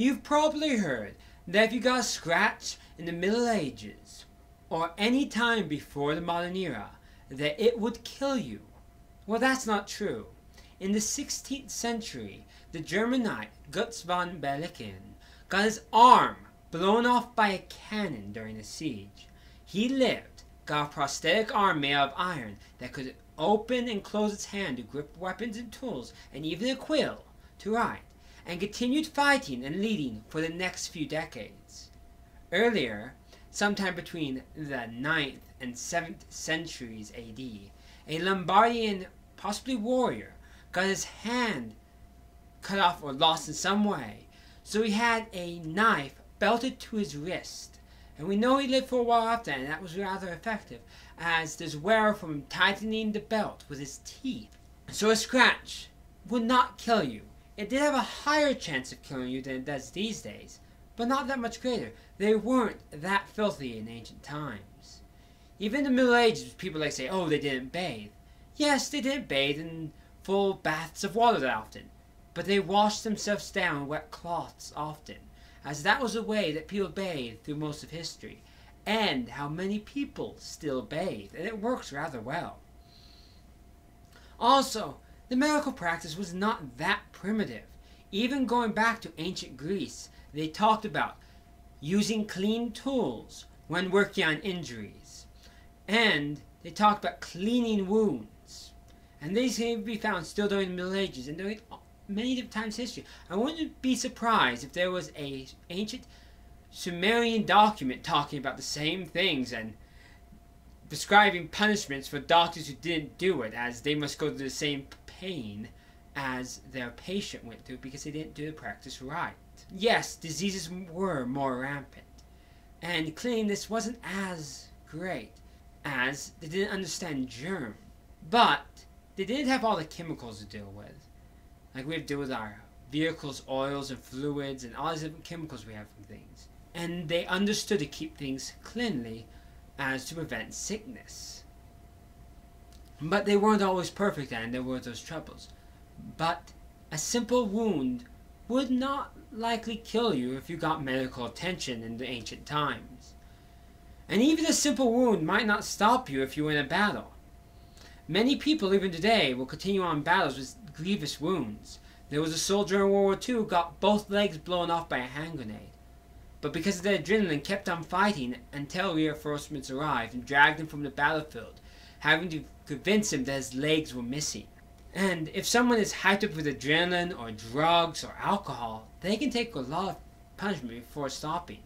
You've probably heard that if you got a scratch in the Middle Ages, or any time before the modern era, that it would kill you. Well, that's not true. In the 16th century, the German knight Götz von Berlichingen got his arm blown off by a cannon during a siege. He lived, got a prosthetic arm made of iron that could open and close its hand to grip weapons and tools, and even a quill to write, and continued fighting and leading for the next few decades. Earlier, sometime between the 9th and 7th centuries AD, a Lombardian, possibly warrior, got his hand cut off or lost in some way, so he had a knife belted to his wrist. And we know he lived for a while after, and that was rather effective, as this wearer from tightening the belt with his teeth. So a scratch would not kill you. It did have a higher chance of killing you than it does these days, but not that much greater. They weren't that filthy in ancient times. Even in the Middle Ages, people like say, oh, they didn't bathe. Yes, they didn't bathe in full baths of water that often, but they washed themselves down wet cloths often, as that was the way that people bathed through most of history, and how many people still bathe, and it works rather well. Also, the medical practice was not that primitive. Even going back to ancient Greece, they talked about using clean tools when working on injuries. And they talked about cleaning wounds. And these can be found still during the Middle Ages and during many different times history. I wouldn't be surprised if there was a ancient Sumerian document talking about the same things and prescribing punishments for doctors who didn't do it, as they must go through the same pain as their patient went through because they didn't do the practice right. Yes, diseases were more rampant, and cleanliness wasn't as great as they didn't understand germ, but they didn't have all the chemicals to deal with. Like we have to deal with our vehicles, oils, and fluids, and all these different chemicals we have from things. And they understood to keep things cleanly as to prevent sickness. But they weren't always perfect and there were those troubles. But a simple wound would not likely kill you if you got medical attention in the ancient times. And even a simple wound might not stop you if you were in a battle. Many people even today will continue on battles with grievous wounds. There was a soldier in World War II who got both legs blown off by a hand grenade. But because of the adrenaline kept on fighting until reinforcements arrived and dragged him from the battlefield, having to convince him that his legs were missing. And if someone is hyped up with adrenaline or drugs or alcohol, they can take a lot of punishment before stopping.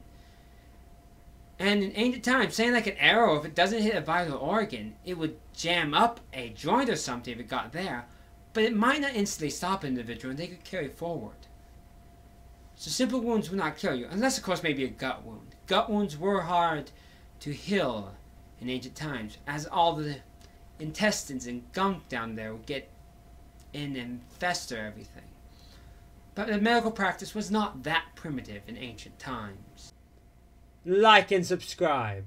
And in ancient times, saying like an arrow, if it doesn't hit a vital organ, it would jam up a joint or something if it got there, but it might not instantly stop an individual and they could carry forward. So simple wounds will not kill you, unless of course maybe a gut wound. Gut wounds were hard to heal in ancient times, as all the intestines and gunk down there would get in and fester everything. But the medical practice was not that primitive in ancient times. Like and subscribe.